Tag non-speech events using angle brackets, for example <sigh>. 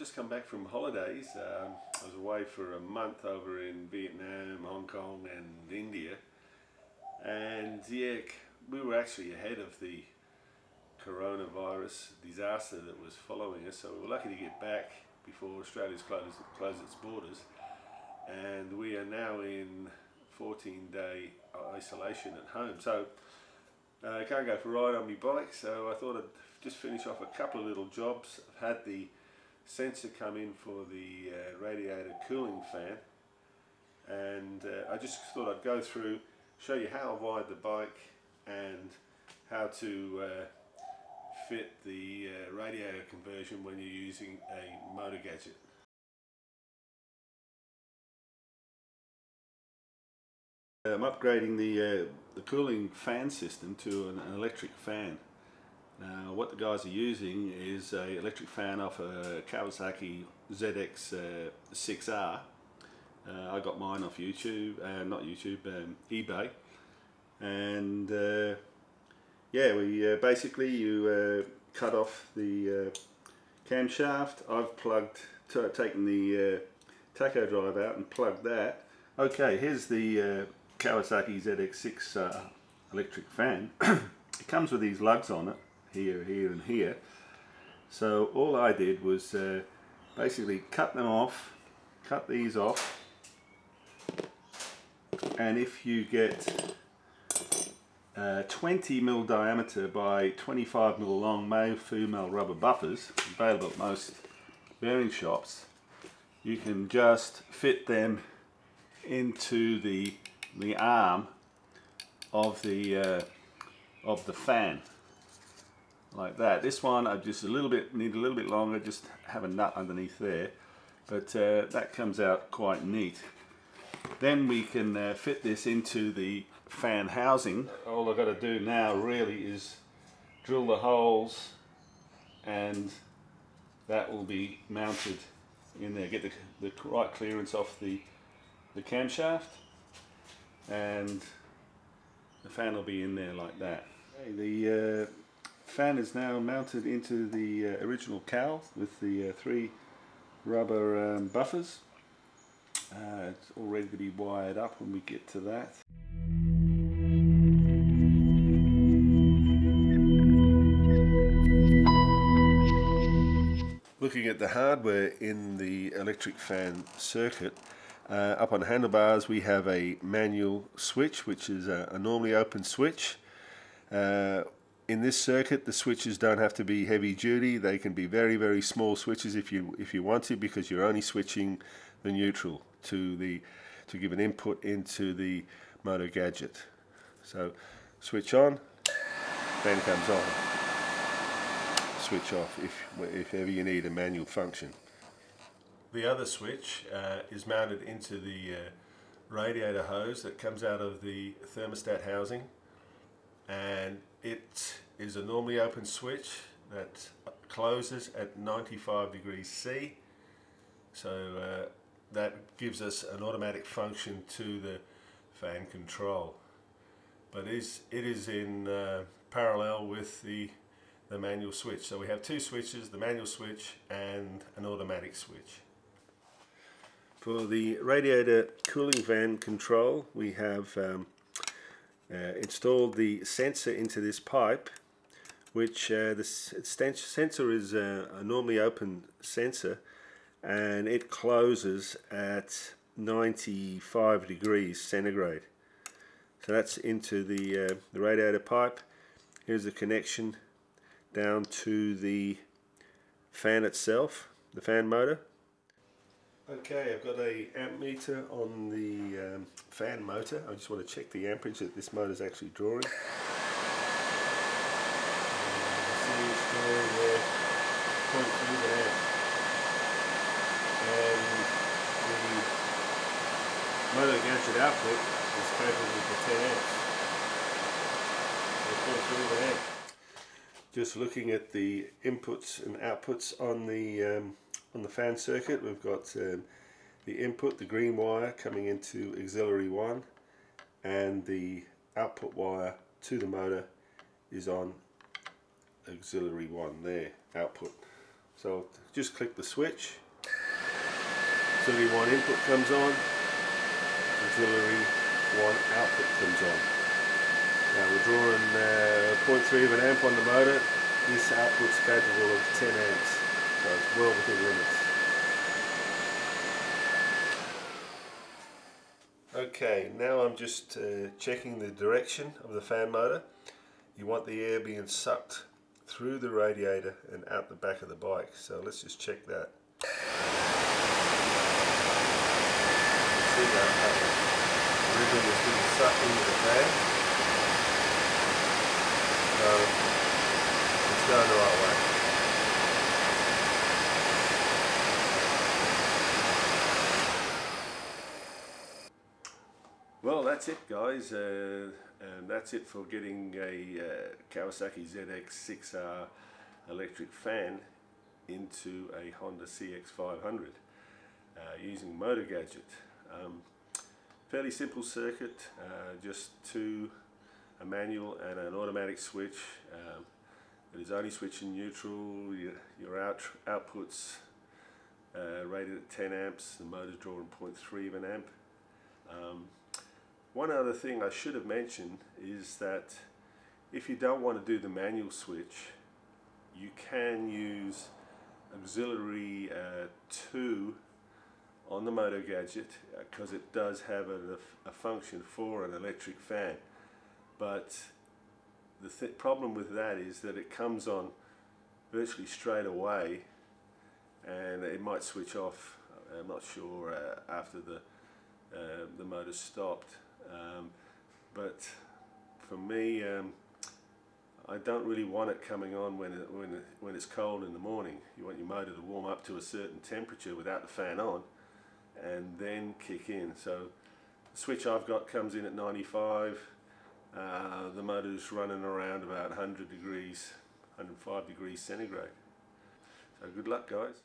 just come back from holidays. Um, I was away for a month over in Vietnam, Hong Kong, and India. And yeah, we were actually ahead of the coronavirus disaster that was following us. So we were lucky to get back before Australia's closed, closed its borders. And we are now in 14 day isolation at home. So uh, I can't go for a ride on my bike, so I thought I'd just finish off a couple of little jobs. I've had the sensor come in for the uh, radiator cooling fan and uh, I just thought I'd go through show you how I wired the bike and how to uh, fit the uh, radiator conversion when you're using a MotoGadget. I'm upgrading the, uh, the cooling fan system to an, an electric fan. Now what the guys are using is a electric fan off a Kawasaki ZX6R. Uh, uh, I got mine off YouTube, uh, not YouTube, um, eBay. And uh, yeah, we uh, basically you uh, cut off the camshaft. I've plugged, taken the tacho drive out and plugged that. Okay, here's the Kawasaki ZX6 electric fan. <clears throat> it comes with these lugs on it here, here and here. So all I did was uh, basically cut them off, cut these off and if you get uh, 20 mil diameter by 25 mil long male female rubber buffers available at most bearing shops you can just fit them into the the arm of the uh, of the fan like that. This one I just a little bit need a little bit longer, just have a nut underneath there, but uh, that comes out quite neat. Then we can uh, fit this into the fan housing. All I've got to do now really is drill the holes and that will be mounted in there. Get the, the right clearance off the, the camshaft and the fan will be in there like that. Okay, the uh, fan is now mounted into the uh, original cowl with the uh, three rubber um, buffers. Uh, it's all ready to be wired up when we get to that. Looking at the hardware in the electric fan circuit, uh, up on handlebars we have a manual switch which is a, a normally open switch. In this circuit the switches don't have to be heavy duty. They can be very very small switches if you if you want to because you're only switching the neutral to the to give an input into the MotoGadget. So switch on fan comes on. Switch off if if ever you need a manual function. The other switch uh, is mounted into the uh, radiator hose that comes out of the thermostat housing and it is a normally open switch that closes at 95 degrees C. So uh, that gives us an automatic function to the fan control. But it is, it is in uh, parallel with the the manual switch. So we have two switches the manual switch and an automatic switch. For the radiator cooling fan control we have um, uh, installed the sensor into this pipe which uh, the sensor is a, a, normally open sensor and it closes at 95 degrees centigrade. So that's into the, uh, the radiator pipe. Here's the connection down to the fan itself the fan motor Okay, I've got a amp meter on the um, fan motor. I just want to check the amperage that this motor is actually drawing. see it's drawing there 0.3 amp. And the MotoGadget output is capable for 10 amps. So 0.3 amp. Just looking at the inputs and outputs on the um, on the fan circuit we've got um, the input, the green wire coming into auxiliary 1 and the output wire to the motor is on auxiliary 1 there, output. So just click the switch. Auxiliary 1 input comes on. Auxiliary 1 output comes on. Now we're drawing uh, 0.3 of an amp on the motor. This output's capable of 10 amps, within limits. Okay, now I'm just uh, checking the direction of the fan motor. You want the air being sucked through the radiator and out the back of the bike. So let's just check that. See that ribbon is being sucked into the fan. So it's going the right way. That's it, guys. Uh, and that's it for getting a uh, Kawasaki ZX6R electric fan into a Honda CX500 uh, using MotoGadget. Um, fairly simple circuit, uh, just two, a manual and an automatic switch. Um, it is only switching neutral, your, your out, outputs uh, rated at 10 amps, the motor's drawing 0.3 of an amp. Um, one other thing I should have mentioned is that if you don't want to do the manual switch, you can use auxiliary uh, 2 on the MotoGadget because uh, it does have a, a, function for an electric fan. But the th problem with that is that it comes on virtually straight away and it might switch off, I'm not sure, uh, after the, uh, the motor stopped. Um, but for me, um, I don't really want it coming on when, it, when, it, when it's cold in the morning. You want your motor to warm up to a certain temperature without the fan on and then kick in. So the switch I've got comes in at 95. Uh, the motor's running around about 100 degrees, 105 degrees centigrade. So good luck guys.